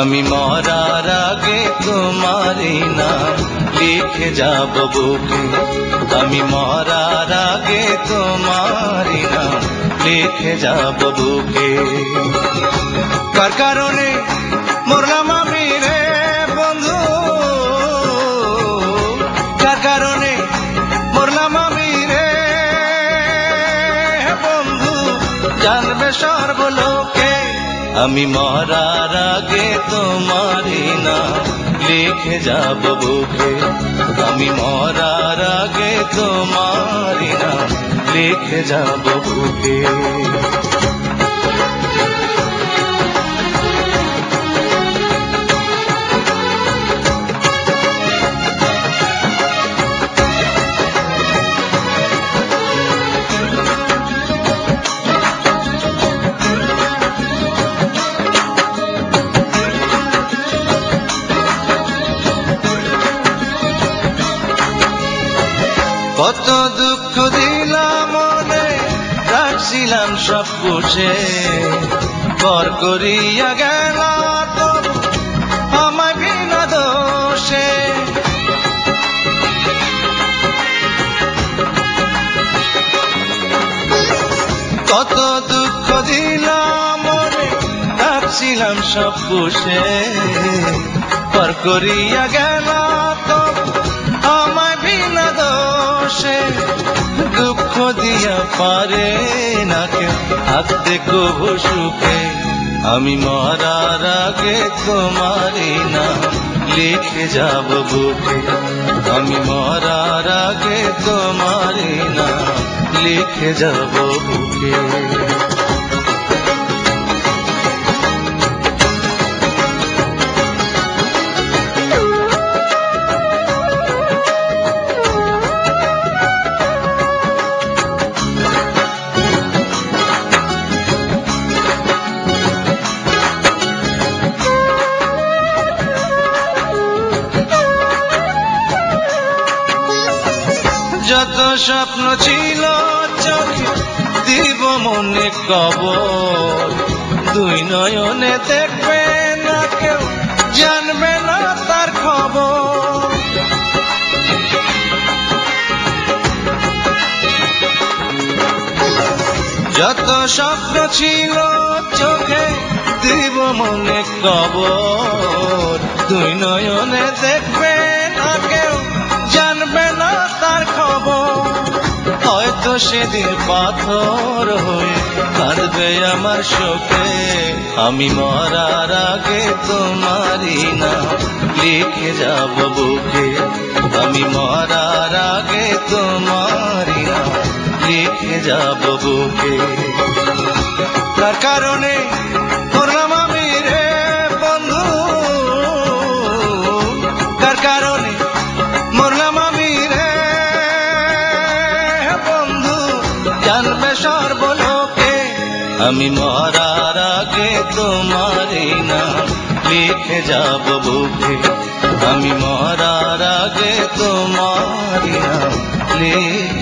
আমি মরার আগে তোমারই নাম লিখে যাব বুকে। আমি মরার আগে তোমারই নাম লিখে যাব বুকে। কার কারণে মরলাম আমি রে বন্ধু? কার কারণে মরলাম আমি রে বন্ধু? জানবে সর্বলোকে আমি মরার আগে তোমারি না লিখে যাব বুকে। আমি মরার আগে তোমারি না লিখে যাব বুকে। কত দুঃখ দিলাম রাখছিলাম সব পুষে পর করিয়া গেল আমায় বিনা দোষে। কত দুঃখ দিলাম রাখছিলাম সব পুষে পর করিয়া গেল দিয়া পারে না কেউ। হাত কবু সুখে আমি মরার আগে তোমারই নাম লিখে যাব বুকে। আমি মরার আগে তোমারই নাম লিখে যাব বুকে। যত স্বপ্ন ছিল চোখে দিব মনে কবর। দুই নয়নে দেখবে না কেউ, জানবে না তার খবর। যত স্বপ্ন ছিল, চোখে দিব মনে কবর। দুই নয়নে দেখবে সেদিন পাথর হয়ে কাঁদবে আমার শোকে। আমি মরার আগে তোমারই না লিখে যাব বুকে। আমি মরার আগে তোমারই না লিখে যাব বুকে। তার কারণে আমি মরার আগে তোমারই নাম লিখে যাব বুকে। আমি মরার আগে তোমারই নাম লিখে